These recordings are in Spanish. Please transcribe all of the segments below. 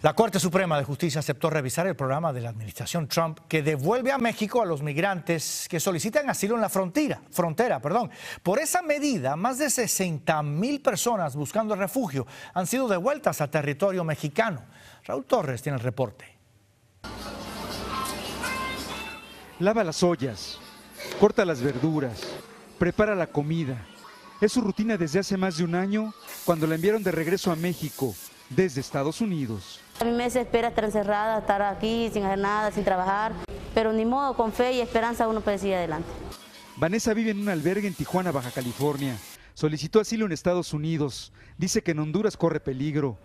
La Corte Suprema de Justicia aceptó revisar el programa de la administración Trump que devuelve a México a los migrantes que solicitan asilo en la frontera. frontera perdón. Por esa medida, más de 60 mil personas buscando refugio han sido devueltas a territorio mexicano. Raúl Torres tiene el reporte. Lava las ollas, corta las verduras, prepara la comida. Es su rutina desde hace más de un año cuando la enviaron de regreso a México desde Estados Unidos. A mí me desespera estar encerrada, estar aquí sin hacer nada, sin trabajar, pero ni modo, con fe y esperanza uno puede seguir adelante. Vanessa vive en un albergue en Tijuana, Baja California. Solicitó asilo en Estados Unidos. Dice que en Honduras corre peligro.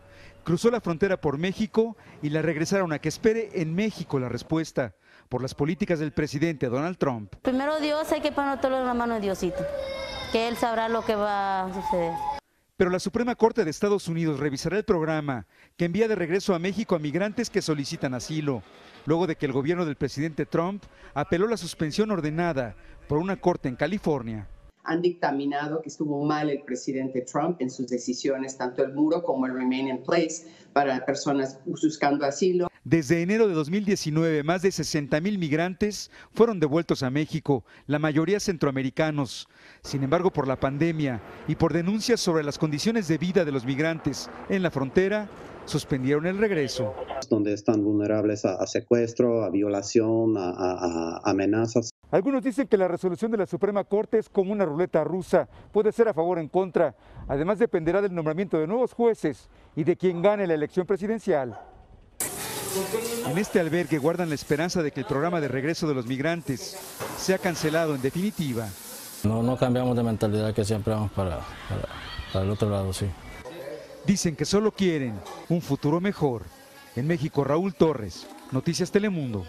Cruzó la frontera por México y la regresaron a que espere en México la respuesta por las políticas del presidente Donald Trump. Primero Dios, hay que poner todo en la mano de Diosito, que Él sabrá lo que va a suceder. Pero la Suprema Corte de Estados Unidos revisará el programa que envía de regreso a México a migrantes que solicitan asilo, luego de que el gobierno del presidente Trump apeló la suspensión ordenada por una corte en California han dictaminado que estuvo mal el presidente Trump en sus decisiones, tanto el muro como el remain in place para personas buscando asilo. Desde enero de 2019, más de 60 mil migrantes fueron devueltos a México, la mayoría centroamericanos. Sin embargo, por la pandemia y por denuncias sobre las condiciones de vida de los migrantes en la frontera, suspendieron el regreso. Donde están vulnerables a, secuestro, a violación, a amenazas. Algunos dicen que la resolución de la Suprema Corte es como una ruleta rusa, puede ser a favor o en contra. Además dependerá del nombramiento de nuevos jueces y de quien gane la elección presidencial. En este albergue guardan la esperanza de que el programa de regreso de los migrantes sea cancelado en definitiva. No, no cambiamos de mentalidad que siempre vamos para, para el otro lado, sí. Dicen que solo quieren un futuro mejor. En México, Raúl Torres, Noticias Telemundo.